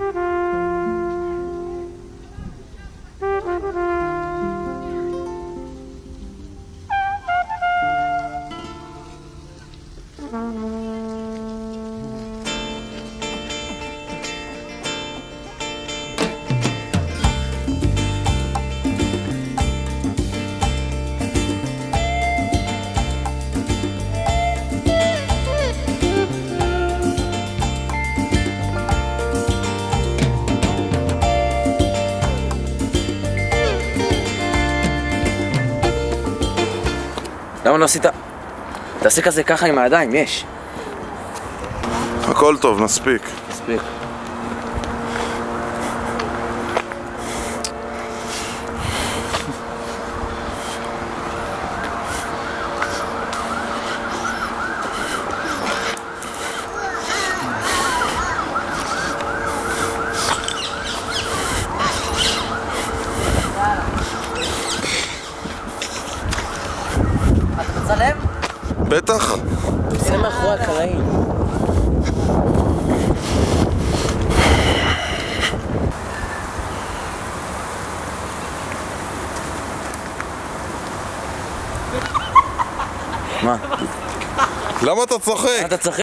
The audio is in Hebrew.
Mm-hmm. לא עשית? תעשה כזה ככה עם הידיים, יש. הכל טוב, נספיק. מספיק. מצלם? בטח. זה מאחורי הקלעים. מה? למה אתה צוחק? אתה צוחק?